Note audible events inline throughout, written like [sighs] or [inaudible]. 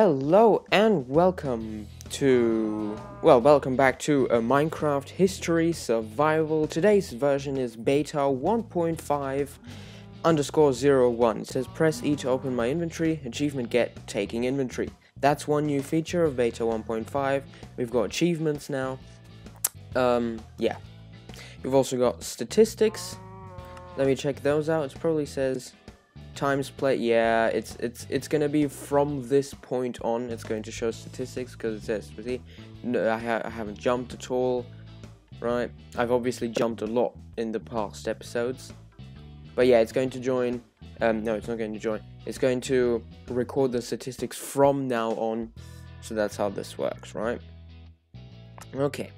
Hello and welcome to, well, welcome back to a Minecraft History Survival. Today's version is beta 1.5 underscore 01. It says press E to open my inventory, achievement get taking inventory. That's one new feature of beta 1.5. We've got achievements now. Um, yeah. We've also got statistics. Let me check those out. It probably says times play yeah it's it's it's gonna be from this point on it's going to show statistics because it says see no, I, ha I haven't jumped at all right? I've obviously jumped a lot in the past episodes but yeah it's going to join um no it's not going to join it's going to record the statistics from now on so that's how this works right? Okay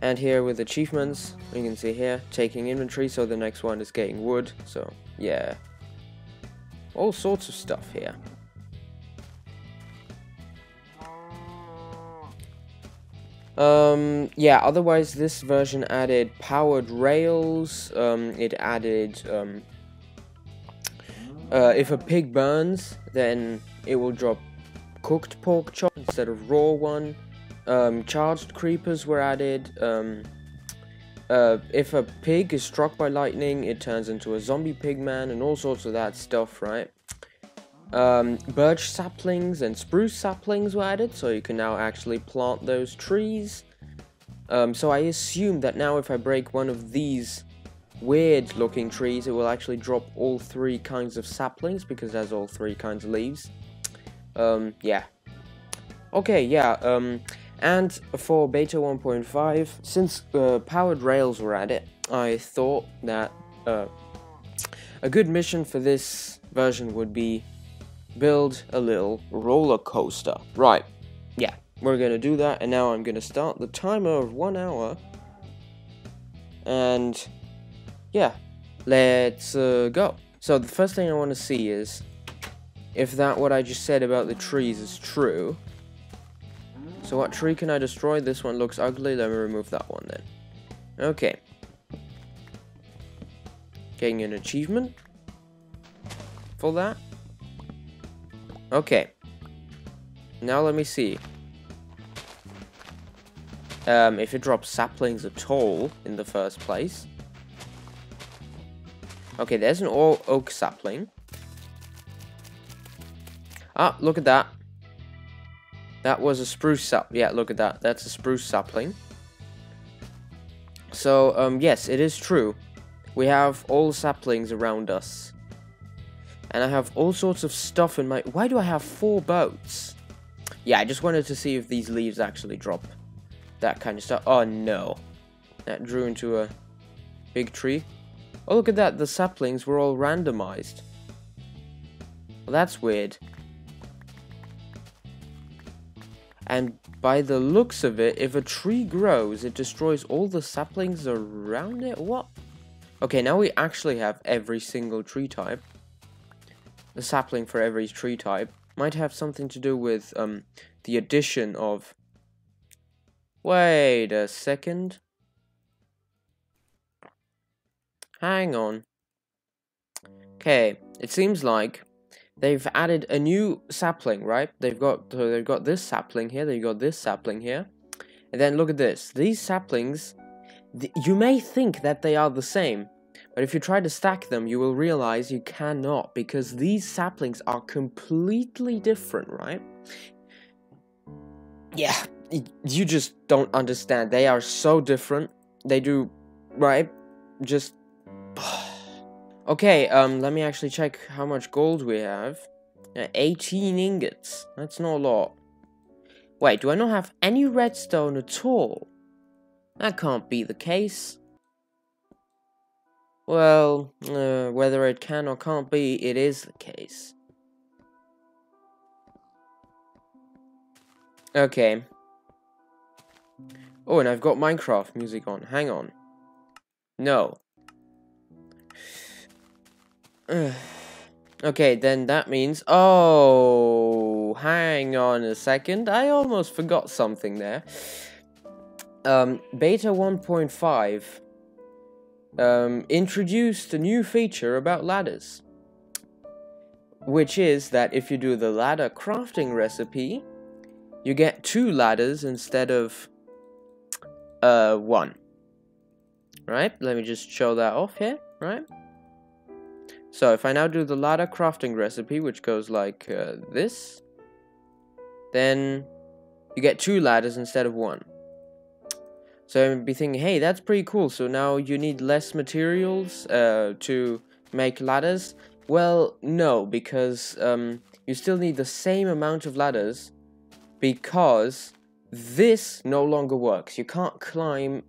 and here with achievements, you can see here, taking inventory, so the next one is getting wood, so yeah. All sorts of stuff here. Um, yeah, otherwise this version added powered rails, um, it added, um, uh, if a pig burns, then it will drop cooked pork chop instead of raw one. Um, charged creepers were added. Um, uh, if a pig is struck by lightning, it turns into a zombie pigman and all sorts of that stuff, right? Um, birch saplings and spruce saplings were added, so you can now actually plant those trees. Um, so I assume that now if I break one of these weird looking trees, it will actually drop all three kinds of saplings because it has all three kinds of leaves. Um, yeah. Okay, yeah, um, and for beta 1.5, since uh, powered rails were added, I thought that uh, a good mission for this version would be build a little roller coaster. Right, yeah, we're gonna do that, and now I'm gonna start the timer of one hour. And yeah, let's uh, go. So the first thing I want to see is if that what I just said about the trees is true. So what tree can I destroy? This one looks ugly. Let me remove that one then. Okay. Getting an achievement for that. Okay. Now let me see. Um, if it drops saplings at all in the first place. Okay, there's an oak sapling. Ah, look at that. That was a spruce sap. Yeah, look at that. That's a spruce sapling. So, um, yes, it is true. We have all saplings around us. And I have all sorts of stuff in my... Why do I have four boats? Yeah, I just wanted to see if these leaves actually drop that kind of stuff. Oh, no. That drew into a big tree. Oh, look at that. The saplings were all randomized. Well, that's weird. And by the looks of it, if a tree grows, it destroys all the saplings around it? What? Okay, now we actually have every single tree type. The sapling for every tree type. Might have something to do with um, the addition of... Wait a second. Hang on. Okay, it seems like they've added a new sapling, right? They've got so they've got this sapling here, they've got this sapling here. And then look at this. These saplings, th you may think that they are the same, but if you try to stack them, you will realize you cannot because these saplings are completely different, right? Yeah, you just don't understand. They are so different. They do, right? Just [sighs] oh, Okay, um, let me actually check how much gold we have. Uh, 18 ingots. That's not a lot. Wait, do I not have any redstone at all? That can't be the case. Well, uh, whether it can or can't be, it is the case. Okay. Oh, and I've got Minecraft music on. Hang on. No. [sighs] okay, then that means... Oh, hang on a second. I almost forgot something there. Um, beta 1.5 um, introduced a new feature about ladders. which is that if you do the ladder crafting recipe, you get two ladders instead of uh, one. Right? Let me just show that off here, right? So if I now do the ladder crafting recipe, which goes like uh, this, then you get two ladders instead of one. So I'd be thinking, hey, that's pretty cool. So now you need less materials uh, to make ladders. Well, no, because um, you still need the same amount of ladders because this no longer works. You can't climb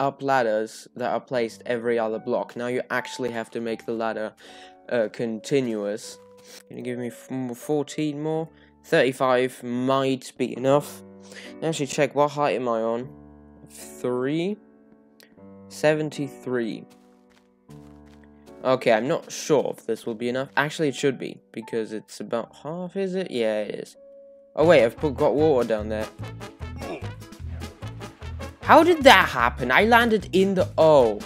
up ladders that are placed every other block. Now you actually have to make the ladder uh, continuous. You give me 14 more? 35 might be enough. Actually check, what height am I on? 3? 73. Okay, I'm not sure if this will be enough. Actually, it should be, because it's about half, is it? Yeah, it is. Oh wait, I've put, got water down there. How did that happen? I landed in the... O.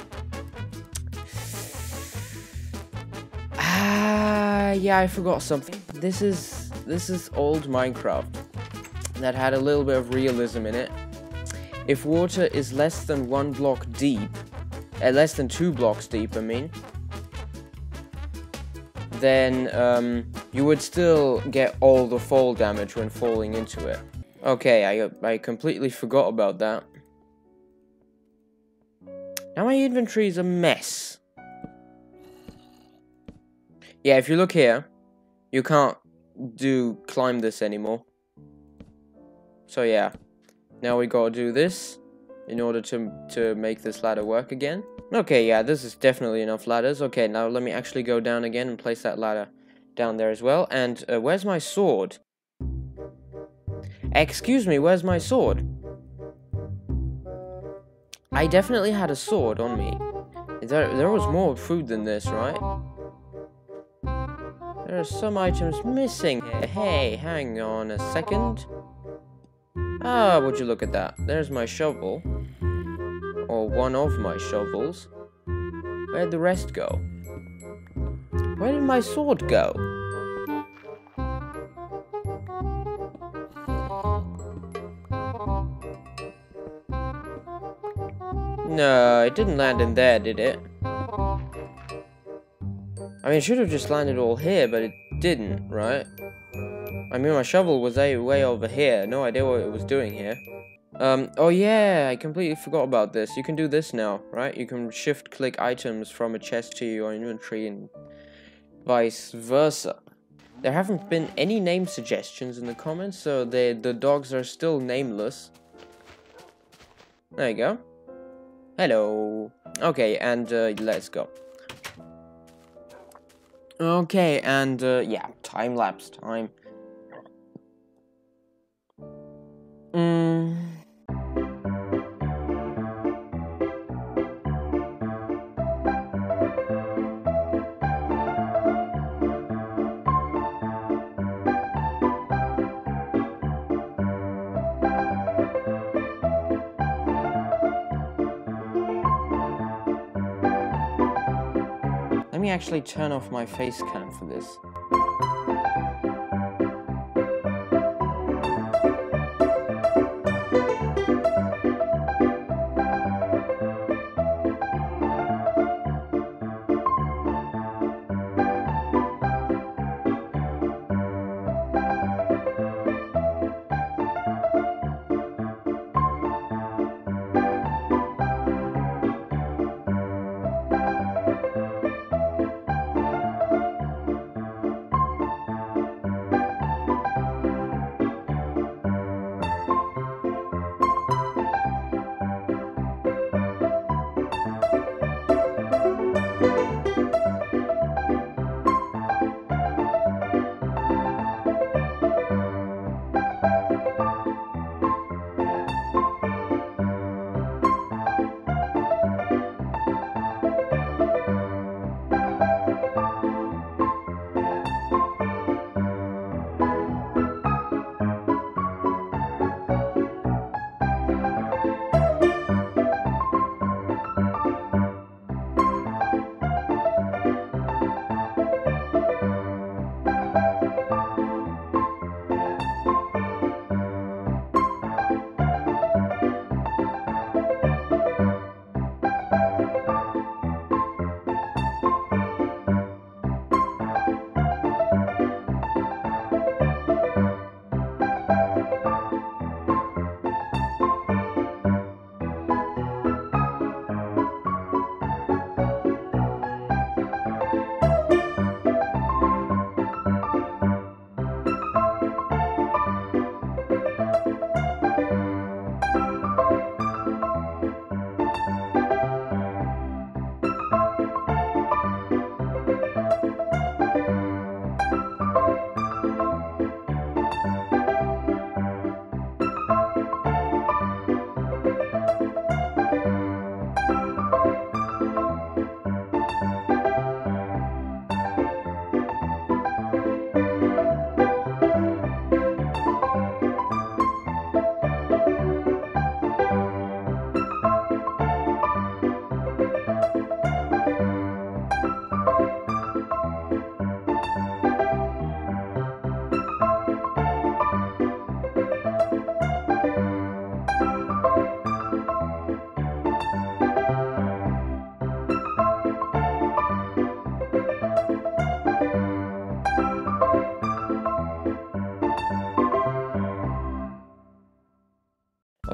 Ah, yeah, I forgot something. This is... This is old Minecraft. That had a little bit of realism in it. If water is less than one block deep... Uh, less than two blocks deep, I mean then um, you would still get all the fall damage when falling into it. Okay, I, I completely forgot about that. Now my inventory is a mess. Yeah, if you look here, you can't do climb this anymore. So yeah, now we gotta do this in order to, to make this ladder work again. Okay, yeah, this is definitely enough ladders. Okay, now let me actually go down again and place that ladder down there as well. And uh, where's my sword? Excuse me, where's my sword? I definitely had a sword on me. There, there was more food than this, right? There are some items missing Hey, hang on a second. Ah, would you look at that? There's my shovel or one of my shovels. Where'd the rest go? Where did my sword go? No, it didn't land in there, did it? I mean, it should have just landed all here, but it didn't, right? I mean, my shovel was a way over here. No idea what it was doing here. Um, oh yeah, I completely forgot about this. You can do this now, right? You can shift click items from a chest to your inventory and vice versa. There haven't been any name suggestions in the comments, so the dogs are still nameless. There you go. Hello. Okay, and uh, let's go. Okay, and uh, yeah, time lapse time. Hmm. Actually turn off my face cam for this.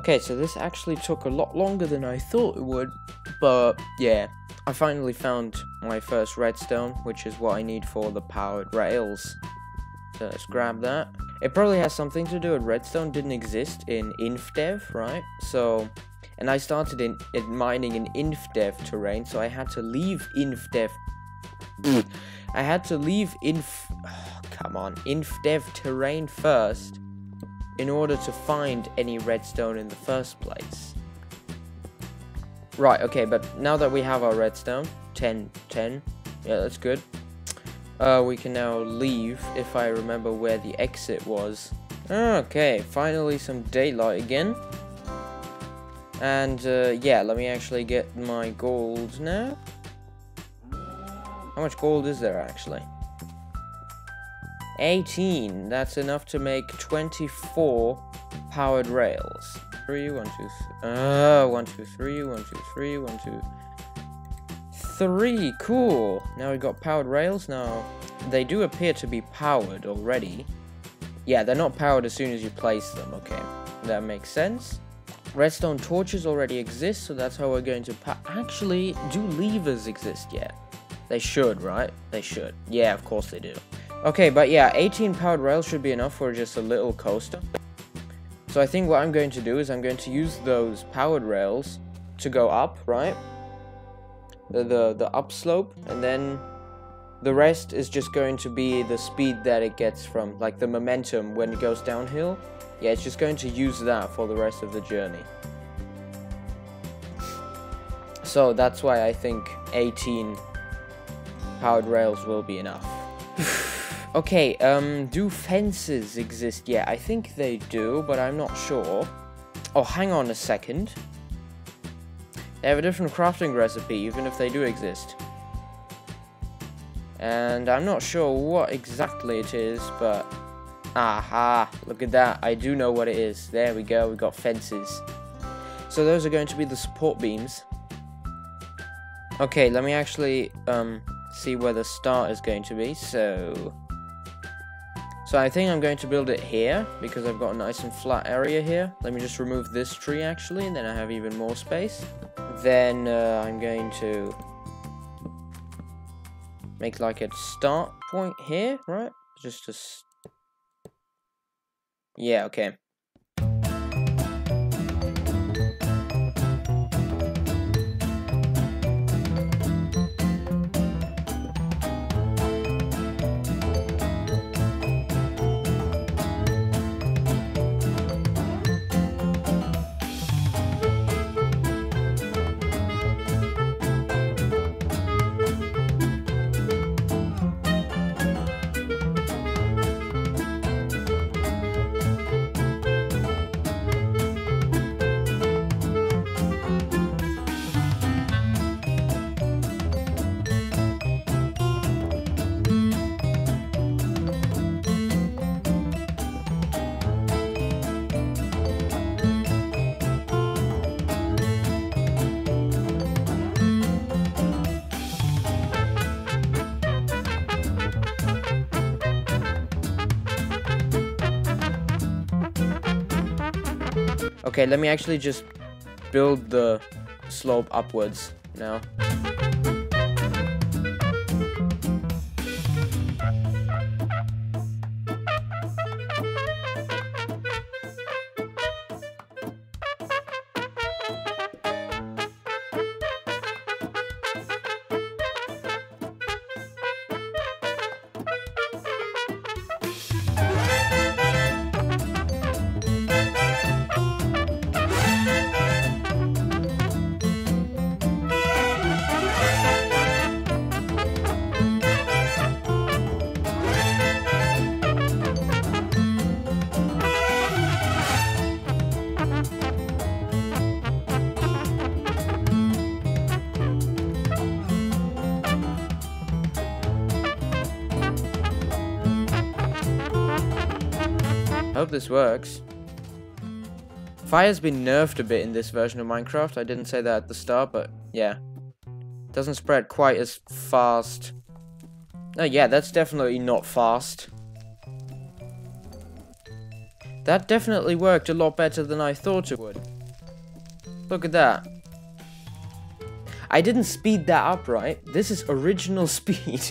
Okay, so this actually took a lot longer than I thought it would, but yeah, I finally found my first redstone, which is what I need for the powered rails. So let's grab that. It probably has something to do with redstone didn't exist in InfDev, right? So, and I started in, in mining in InfDev terrain, so I had to leave InfDev. I had to leave Inf. [sighs] Oh, come on, InfDev terrain first in order to find any redstone in the first place. Right, okay, but now that we have our redstone, 10, 10, yeah, that's good. Uh, we can now leave, if I remember where the exit was. Okay, finally some daylight again. And, uh, yeah, let me actually get my gold now. How much gold is there, actually? 18. That's enough to make 24 powered rails. Three, one, two, uh, one, two, three, one, two, three, one, two, three. Cool. Now we've got powered rails. Now, they do appear to be powered already. Yeah, they're not powered as soon as you place them. Okay, that makes sense. Redstone torches already exist, so that's how we're going to Actually, do levers exist yet? They should, right? They should. Yeah, of course they do. Okay, but yeah, 18 powered rails should be enough for just a little coaster. So I think what I'm going to do is I'm going to use those powered rails to go up, right? The, the, the upslope, and then the rest is just going to be the speed that it gets from, like the momentum when it goes downhill. Yeah, it's just going to use that for the rest of the journey. So that's why I think 18 powered rails will be enough. [laughs] Okay, um, do fences exist? Yeah, I think they do, but I'm not sure. Oh, hang on a second. They have a different crafting recipe, even if they do exist. And I'm not sure what exactly it is, but... Aha, look at that. I do know what it is. There we go, we got fences. So those are going to be the support beams. Okay, let me actually um, see where the start is going to be. So... So I think I'm going to build it here, because I've got a nice and flat area here. Let me just remove this tree, actually, and then I have even more space. Then uh, I'm going to make like a start point here, right? Just a... Yeah, okay. Okay, let me actually just build the slope upwards now. Hope this works. Fire's been nerfed a bit in this version of Minecraft. I didn't say that at the start, but yeah. Doesn't spread quite as fast. Oh yeah, that's definitely not fast. That definitely worked a lot better than I thought it would. Look at that. I didn't speed that up, right? This is original [laughs] speed.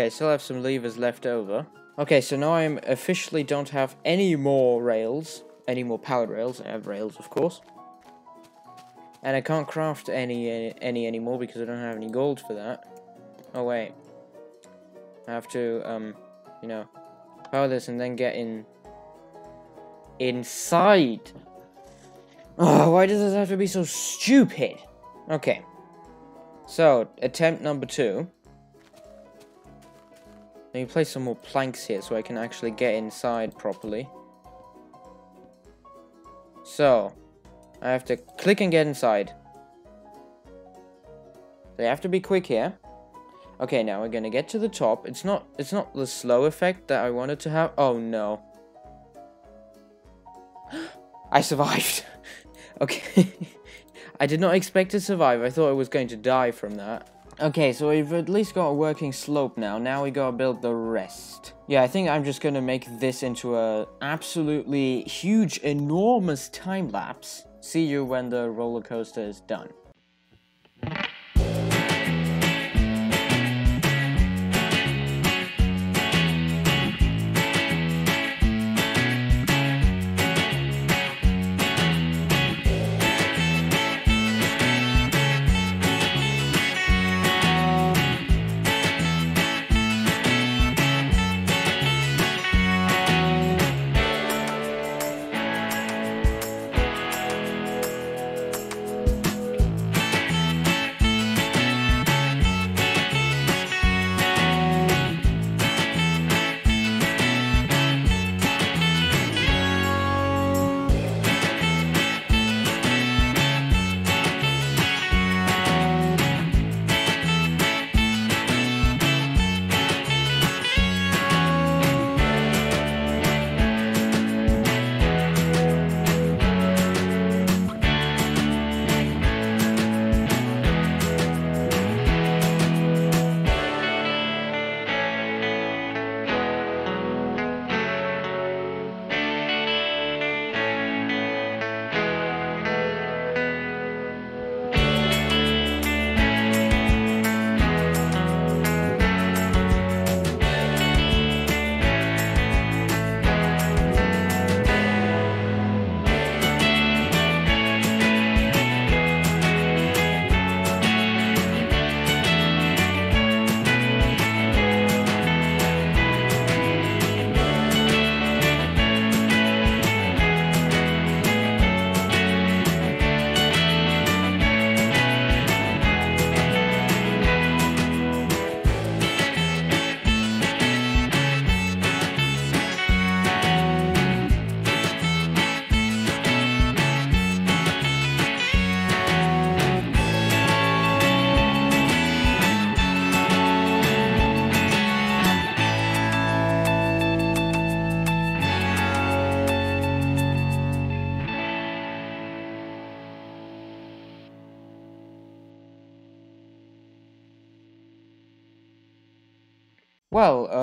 Okay, still have some levers left over. Okay, so now I am officially don't have any more rails, any more powered rails. I have rails, of course. And I can't craft any any anymore because I don't have any gold for that. Oh wait. I have to um, you know, power this and then get in inside. Oh, why does this have to be so stupid? Okay. So, attempt number two. Let me place some more planks here so I can actually get inside properly. So, I have to click and get inside. They have to be quick here. Okay, now we're gonna get to the top. It's not it's not the slow effect that I wanted to have. Oh no. [gasps] I survived. [laughs] okay. [laughs] I did not expect to survive. I thought I was going to die from that. Okay, so we've at least got a working slope now. Now we gotta build the rest. Yeah, I think I'm just gonna make this into a absolutely huge, enormous time lapse. See you when the roller coaster is done.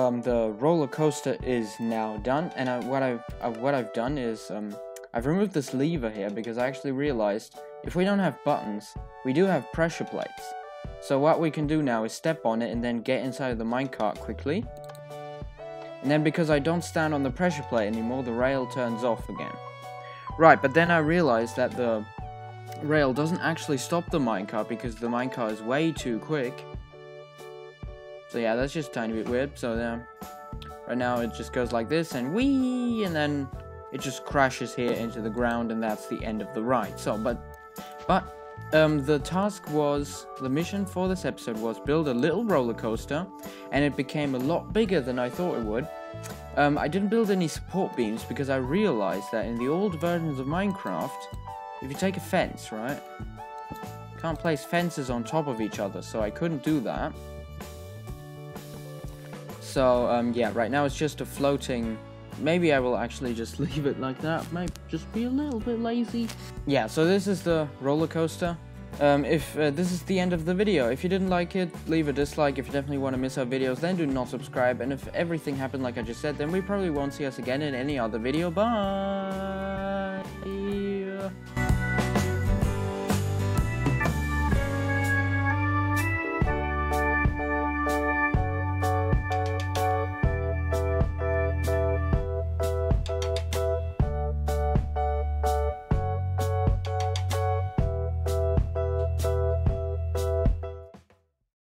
Um, the roller coaster is now done, and I, what I've uh, what I've done is um, I've removed this lever here because I actually realized if we don't have buttons, we do have pressure plates. So what we can do now is step on it and then get inside of the minecart quickly. And then because I don't stand on the pressure plate anymore, the rail turns off again. Right, but then I realized that the rail doesn't actually stop the minecart because the minecart is way too quick. So yeah, that's just a tiny bit weird. So yeah, right now it just goes like this and wee, and then it just crashes here into the ground, and that's the end of the ride. So, but, but, um, the task was the mission for this episode was build a little roller coaster, and it became a lot bigger than I thought it would. Um, I didn't build any support beams because I realized that in the old versions of Minecraft, if you take a fence, right, can't place fences on top of each other, so I couldn't do that. So, um, yeah, right now it's just a floating... Maybe I will actually just [laughs] leave it like that. Might just be a little bit lazy. Yeah, so this is the roller coaster. Um, if uh, this is the end of the video, if you didn't like it, leave a dislike. If you definitely want to miss our videos, then do not subscribe. And if everything happened like I just said, then we probably won't see us again in any other video. Bye!